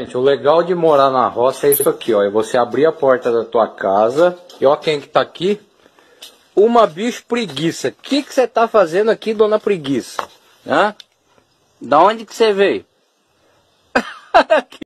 Gente, o legal de morar na roça é isso aqui, ó. É você abrir a porta da tua casa e ó quem que tá aqui. Uma bicho preguiça. O que que você tá fazendo aqui, dona preguiça? Hã? Da onde que você veio?